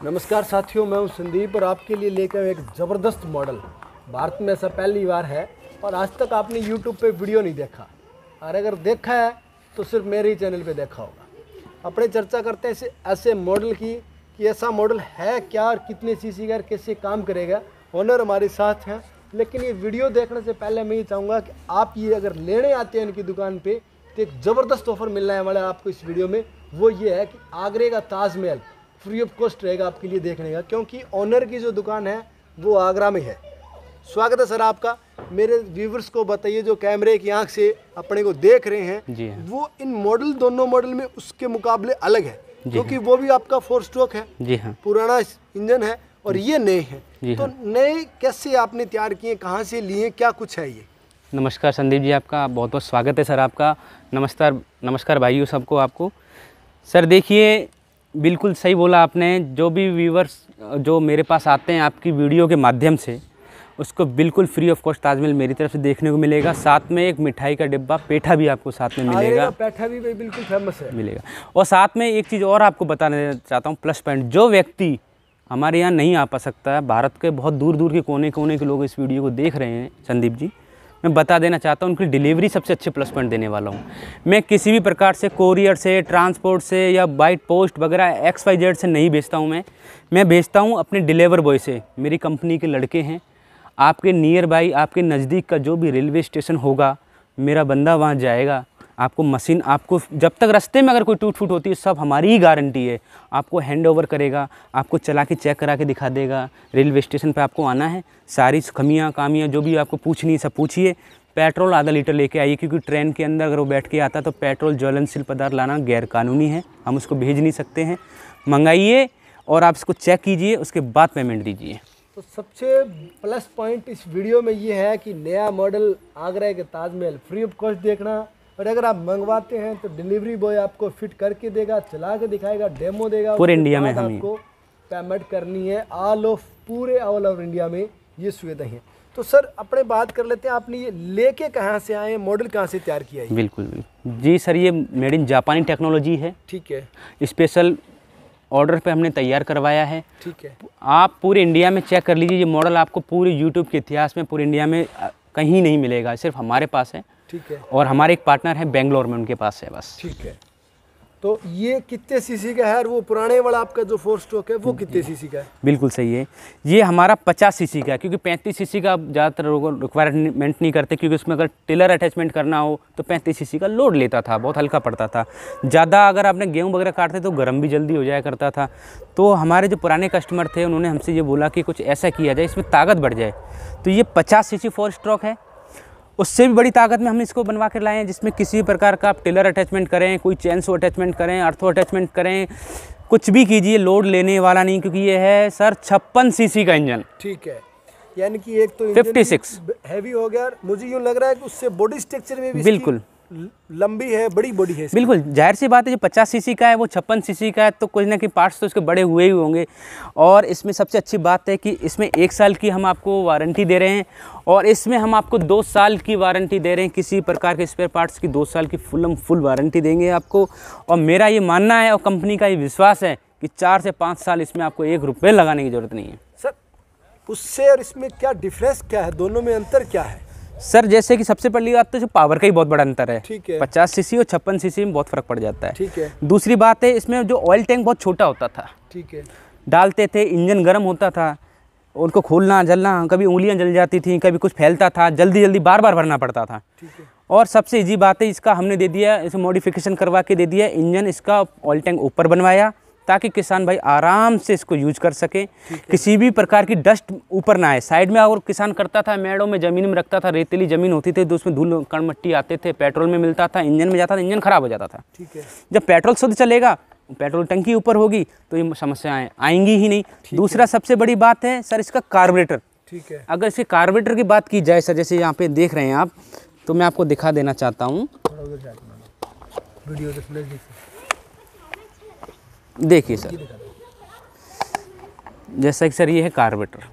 नमस्कार साथियों, मैं हूँ संदीप और आपके लिए लेकर एक ज़बरदस्त मॉडल। भारत में ऐसा पहली बार है और आज तक आपने यूट्यूब पे वीडियो नहीं देखा। और अगर देखा है तो सिर्फ़ मेरे ही चैनल पे देखा होगा। अपने चर्चा करते हैं ऐसे ऐसे मॉडल की कि ऐसा मॉडल है क्या और कितने सी का और कैसे काम करेगा। ऑनर हमारे साथ हैं, लेकिन ये वीडियो देखने से पहले मैं ये चाहूँगा कि आप ये अगर लेने आते हैं इनकी दुकान पर तो एक ज़बरदस्त ऑफ़र मिलने वाला है आपको इस वीडियो में। वो ये है कि आगरे का ताजमहल फ्री ऑफ़ कॉस्ट रहेगा आपके लिए देखने का क्योंकि ऑनर की जो दुकान है वो आगरा में है। स्वागत है सर आपका। मेरे व्यूवर्स को बताइए जो कैमरे की आँख से अपने को देख रहे हैं जी हाँ। वो इन मॉडल दोनों मॉडल में उसके मुकाबले अलग है क्योंकि वो भी आपका फोर स्ट्रोक है। जी हाँ। पुराना इंजन है और ये नए हैं। तो नए कैसे आपने तैयार किए कहाँ से लिए क्या कुछ है ये? नमस्कार संदीप जी आपका बहुत बहुत स्वागत है सर आपका। नमस्कार नमस्कार भाइयों सबको आपको। सर देखिए बिल्कुल सही बोला आपने जो भी व्यूवर्स जो मेरे पास आते हैं आपकी वीडियो के माध्यम से उसको बिल्कुल फ्री ऑफ़ कॉस्ट ताजमहल मेरी तरफ़ से देखने को मिलेगा। साथ में एक मिठाई का डिब्बा पेठा भी आपको साथ में मिलेगा। का पैठा भी भाई बिल्कुल फ़ेमस है। मिलेगा। और साथ में एक चीज़ और आपको बताना चाहता हूँ प्लस पॉइंट जो व्यक्ति हमारे यहाँ नहीं आ पा सकता है भारत के बहुत दूर दूर के कोने कोने के लोग इस वीडियो को देख रहे हैं संदीप जी मैं बता देना चाहता हूँ, उनकी डिलीवरी सबसे अच्छे प्लस पॉइंट देने वाला हूँ। मैं किसी भी प्रकार से कोरियर से ट्रांसपोर्ट से या बाई पोस्ट वगैरह एक्स वाई जेड से नहीं भेजता हूँ मैं। मैं भेजता हूँ अपने डिलीवर बॉय से। मेरी कंपनी के लड़के हैं। आपके नियर बाई आपके नज़दीक का जो भी रेलवे स्टेशन होगा, मेरा बंदा वहाँ जाएगा। आपको मशीन, आपको जब तक रास्ते में अगर कोई टूट फूट होती है, सब हमारी ही गारंटी है। आपको हैंड ओवर करेगा, आपको चला के चेक करा के दिखा देगा, रेलवे स्टेशन पे आपको आना है, सारी खमियाँ, कामियाँ, जो भी आपको पूछनी है, सब पूछिए। पेट्रोल आधा लीटर लेके आइए, क्योंकि ट्रेन के अंदर अगर वो बैठ के आता तो पेट्रोल, ज्वलनशील पदार्थ लाना गैरकानूनी है। हम उसको भेज नहीं सकते हैं। मंगाइए और आप इसको चेक कीजिए, उसके बाद पेमेंट दीजिए। तो सबसे प्लस पॉइंट इस वीडियो में ये है कि नया मॉडल आगरा के ताजमहल, फ्री ऑफ़ कॉस्ट देखना और अगर आप मंगवाते हैं तो डिलीवरी बॉय आपको फिट करके देगा चला के दिखाएगा डेमो देगा। पूरे इंडिया में आपको पेमेंट करनी है ऑल ऑफ़ पूरे ऑल ओवर इंडिया में ये सुविधाएँ है। तो सर अपने बात कर लेते हैं आपने ये लेके कहाँ से आए मॉडल कहाँ से तैयार किया है? बिल्कुल बिल्कुल। जी सर ये मेड इन जापानी टेक्नोलॉजी है। ठीक है। स्पेशल ऑर्डर पे हमने तैयार करवाया है। ठीक है। आप पूरे इंडिया में चेक कर लीजिए ये मॉडल आपको पूरे यूट्यूब के इतिहास में पूरे इंडिया में कहीं नहीं मिलेगा सिर्फ़ हमारे पास है। ठीक है। और हमारे एक पार्टनर है बेंगलोर में उनके पास है बस। ठीक है। तो ये कितने सीसी का है और वो पुराने वाला आपका जो फोर स्ट्रोक है वो कितने सीसी का है? बिल्कुल सही है। ये हमारा 50 सीसी का है क्योंकि 35 सीसी का ज़्यादातर लोग रिक्वायरमेंट नहीं करते क्योंकि उसमें अगर टिलर अटैचमेंट करना हो तो 35 सीसी का लोड लेता था बहुत हल्का पड़ता था। ज़्यादा अगर आपने गेहूँ वगैरह काटते तो गर्म भी जल्दी हो जाया करता था। तो हमारे जो पुराने कस्टमर थे उन्होंने हमसे ये बोला कि कुछ ऐसा किया जाए इसमें ताकत बढ़ जाए। तो ये पचास सी सी फोर स्ट्रोक है उससे भी बड़ी ताकत में हम इसको बनवा कर लाए हैं जिसमें किसी भी प्रकार का आप टेलर अटैचमेंट करें कोई चैन सो अटैचमेंट करें अर्थो अटैचमेंट करें कुछ भी कीजिए लोड लेने वाला नहीं क्योंकि ये है सर छप्पन सीसी का इंजन। ठीक है। यानी कि एक तो 56 हैवी हो गया मुझे यूँ लग रहा है कि उससे बॉडी स्ट्रक्चर में भी बिल्कुल। लंबी है बड़ी बॉडी है बिल्कुल ज़ाहिर सी बात है जो पचास सीसी का है वो छप्पन सीसी का है तो कुछ ना कुछ पार्ट्स तो इसके बड़े हुए ही होंगे। और इसमें सबसे अच्छी बात है कि इसमें एक साल की हम आपको वारंटी दे रहे हैं और इसमें हम आपको दो साल की वारंटी दे रहे हैं। किसी प्रकार के स्पेयर पार्ट्स की दो साल की फुल हम फुल वारंटी देंगे आपको। और मेरा ये मानना है और कंपनी का ये विश्वास है कि चार से पाँच साल इसमें आपको एक रुपये लगाने की ज़रूरत नहीं है। सर उससे और इसमें क्या डिफरेंस क्या है? दोनों में अंतर क्या है? सर जैसे कि सबसे पहली बात तो जो पावर का ही बहुत बड़ा अंतर है। ठीक है। पचास सीसी और छप्पन सीसी में बहुत फ़र्क पड़ जाता है। ठीक है। दूसरी बात है इसमें जो ऑयल टैंक बहुत छोटा होता था ठीक है। डालते थे इंजन गर्म होता था उनको खोलना जलना कभी उंगलियाँ जल जाती थी कभी कुछ फैलता था जल्दी जल्दी बार बार भरना पड़ता था। और सबसे ईजी बात है इसका हमने दे दिया इसे मॉडिफिकेशन करवा के दे दिया इंजन इसका ऑयल टैंक ऊपर बनवाया ताकि किसान भाई आराम से इसको यूज़ कर सके। किसी भी प्रकार की डस्ट ऊपर ना आए। साइड में अगर किसान करता था मेड़ों में ज़मीन में रखता था रेतीली ज़मीन होती थी तो उसमें धूल कण मट्टी आते थे पेट्रोल में मिलता था इंजन में जाता था इंजन खराब हो जाता था। ठीक है। जब पेट्रोल शुद्ध चलेगा पेट्रोल टंकी ऊपर होगी तो ये समस्याएँ आएँगी ही नहीं। दूसरा सबसे बड़ी बात है सर इसका कार्बोरेटर। ठीक है। अगर इसके कार्बोरेटर की बात की जाए सर जैसे यहाँ पे देख रहे हैं आप तो मैं आपको दिखा देना चाहता हूँ थोड़ा उधर जाके मानो। वीडियो तो नज़दीक से देखिए सर। जैसा कि सर ये है कार्बोरेटर।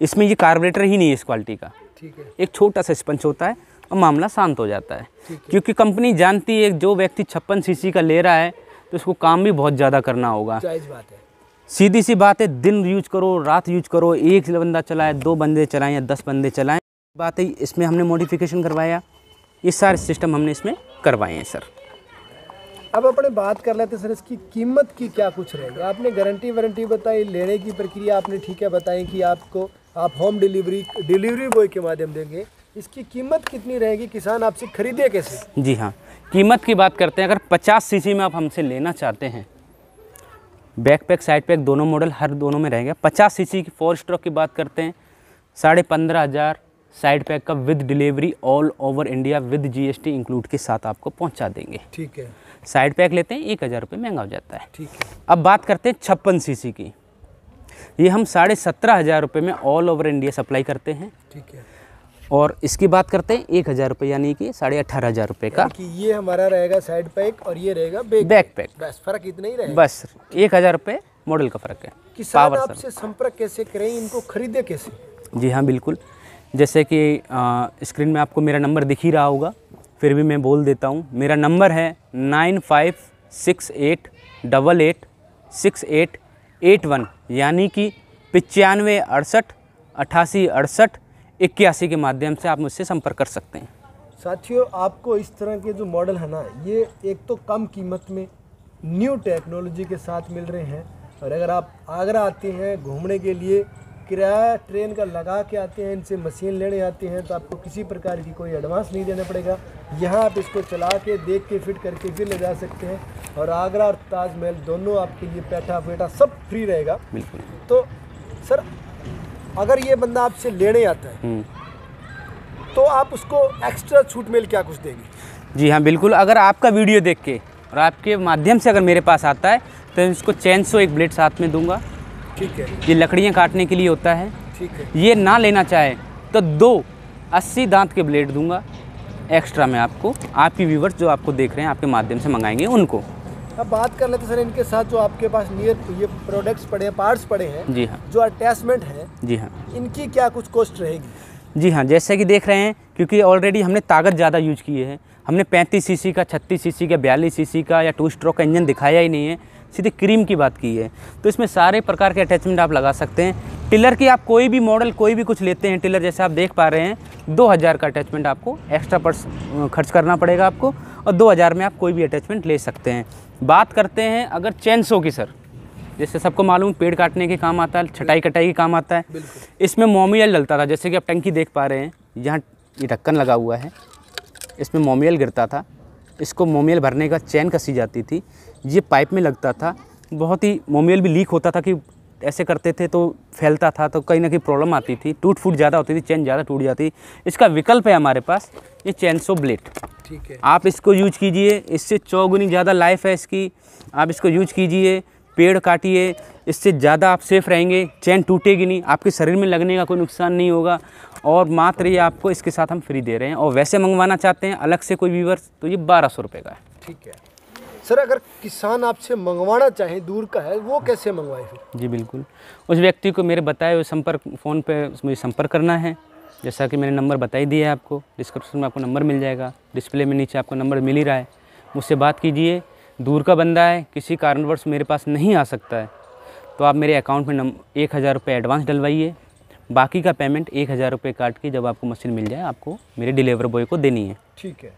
इसमें ये कार्बोरेटर ही नहीं है इस क्वालिटी का। ठीक है। एक छोटा सा स्पंच होता है और मामला शांत हो जाता है। क्योंकि कंपनी जानती है जो व्यक्ति छप्पन सीसी का ले रहा है तो उसको काम भी बहुत ज़्यादा करना होगा। सीधी सी बात है दिन यूज़ करो रात यूज़ करो एक बंदा चलाए दो बंदे चलाएँ या दस बंदे चलाएँ। बात है इसमें हमने मॉडिफिकेशन करवाया। ये सारे सिस्टम हमने इसमें करवाए हैं सर। अब अपने बात कर लेते हैं सर इसकी कीमत की क्या कुछ रहेगी आपने गारंटी वारंटी बताई लेने की प्रक्रिया आपने ठीक है बताई कि आपको आप होम डिलीवरी डिलीवरी बॉय के माध्यम देंगे। इसकी कीमत कितनी रहेगी? किसान आपसे खरीदे कैसे? जी हाँ कीमत की बात करते हैं। अगर 50 सीसी में आप हमसे लेना चाहते हैं बैक पैक साइड पैक दोनों मॉडल हर दोनों में रहेंगे। 50 सीसी की फोर स्ट्रोक की बात करते हैं साढ़े पंद्रह हज़ार साइड पैक का with delivery all over India with GST include के साथ आपको पहुँचा देंगे। ठीक है। साइड पैक लेते हैं एक हज़ार रुपये महँगा हो जाता है। ठीक है। अब बात करते हैं छप्पन सीसी की। ये हम साढ़े सत्रह हज़ार रुपये में ऑल ओवर इंडिया सप्लाई करते हैं। ठीक है। और इसकी बात करते हैं एक हज़ार रुपये यानी कि साढ़े अठारह हज़ार रुपये का। कि ये हमारा रहेगा साइड पैक और ये रहेगा बैक बैक पैक बस फ़र्क इतना ही रहेगा। बस एक हज़ार रुपये मॉडल का फ़र्क है। किसान पावर आपसे संपर्क कैसे करें इनको खरीदे कैसे? जी हाँ बिल्कुल। जैसे कि स्क्रीन में आपको मेरा नंबर दिख ही रहा होगा। फिर भी मैं बोल देता हूँ। मेरा नंबर है nine five six eight double eight six eight eight one, यानी कि पचानवे अड़सठ अट्ठासी अड़सठ इक्यासी के माध्यम से आप मुझसे संपर्क कर सकते हैं। साथियों, आपको इस तरह के जो मॉडल है ना, ये एक तो कम कीमत में न्यू टेक्नोलॉजी के साथ मिल रहे हैं और अगर आप आगरा आते हैं घूमने के लिए किराया ट्रेन का लगा के आते हैं इनसे मशीन लेने आते हैं तो आपको किसी प्रकार की कोई एडवांस नहीं देना पड़ेगा। यहाँ आप इसको चला के देख के फिट करके फिर ले जा सकते हैं। और आगरा और ताजमहल दोनों आपके लिए पैठा पेटा सब फ्री रहेगा। बिल्कुल। तो सर अगर ये बंदा आपसे लेने आता है हम्म। तो आप उसको एक्स्ट्रा छूट मेल क्या कुछ देंगे? जी हाँ बिल्कुल। अगर आपका वीडियो देख के और आपके माध्यम से अगर मेरे पास आता है तो इसको चैन सो एक ब्लेड साथ में दूँगा। ठीक है। ये लकड़ियाँ काटने के लिए होता है। ठीक है। ये ना लेना चाहे तो दो अस्सी दांत के ब्लेड दूँगा। एक्स्ट्रा में आपको आपकी व्यूवर्स जो आपको देख रहे हैं आपके माध्यम से मंगाएँगे उनको। अब बात कर लेते सर इनके साथ जो आपके पास नियर ये प्रोडक्ट्स पड़े हैं पार्ट्स पड़े हैं जी हाँ। जो अटैचमेंट है जी हाँ। इनकी क्या कुछ कॉस्ट रहेगी? जी हाँ जैसे कि देख रहे हैं क्योंकि ऑलरेडी हमने ताकत ज़्यादा यूज़ किए हैं। हमने 35 सीसी का 36 सीसी का 42 सीसी का या टू स्ट्रोक का इंजन दिखाया ही नहीं है। सीधे क्रीम की बात की है। तो इसमें सारे प्रकार के अटैचमेंट आप लगा सकते हैं। टिलर की आप कोई भी मॉडल कोई भी कुछ लेते हैं टिलर जैसे आप देख पा रहे हैं दो हज़ार का अटैचमेंट आपको एक्स्ट्रा पर्स खर्च करना पड़ेगा आपको और दो हज़ार में आप कोई भी अटैचमेंट ले सकते हैं। बात करते हैं अगर चैनसो की सर जैसे सबको मालूम पेड़ काटने के काम आता है छटाई कटाई के काम आता है। इसमें मोमियल डलता था जैसे कि आप टंकी देख पा रहे हैं यहाँ ये ढक्कन लगा हुआ है। इसमें मोमियल गिरता था। इसको मोमियल भरने का चैन कसी जाती थी। ये पाइप में लगता था। बहुत ही मोमियल भी लीक होता था कि ऐसे करते थे तो फैलता था तो कहीं ना कहीं प्रॉब्लम आती थी। टूट फूट ज़्यादा होती थी चैन ज़्यादा टूट जाती। इसका विकल्प है हमारे पास ये चैन सो ब्लेड। ठीक है। आप इसको यूज़ कीजिए इससे चौगुनी ज़्यादा लाइफ है इसकी। आप इसको यूज़ कीजिए पेड़ काटिए इससे ज़्यादा आप सेफ़ रहेंगे चैन टूटेगी नहीं आपके शरीर में लगने का कोई नुकसान नहीं होगा। और मात्र ये आपको इसके साथ हम फ्री दे रहे हैं। और वैसे मंगवाना चाहते हैं अलग से कोई व्यूवर्स तो ये बारह सौ रुपये का है। ठीक है। सर अगर किसान आपसे मंगवाना चाहे दूर का है वो कैसे मंगवाए फिर? जी बिल्कुल। उस व्यक्ति को मेरे बताए हुए संपर्क फ़ोन पे मुझे संपर्क करना है। जैसा कि मैंने नंबर बता ही दिया है आपको डिस्क्रिप्शन में आपको नंबर मिल जाएगा। डिस्प्ले में नीचे आपको नंबर मिल ही रहा है। मुझसे बात कीजिए। दूर का बंदा है किसी कारणवश मेरे पास नहीं आ सकता है। तो आप मेरे अकाउंट में नम एक हज़ार रुपये एडवांस डलवाइए। बाकी का पेमेंट एक हज़ार रुपये काट के जब आपको मशीन मिल जाए आपको मेरे डिलीवर बॉय को देनी है। ठीक है।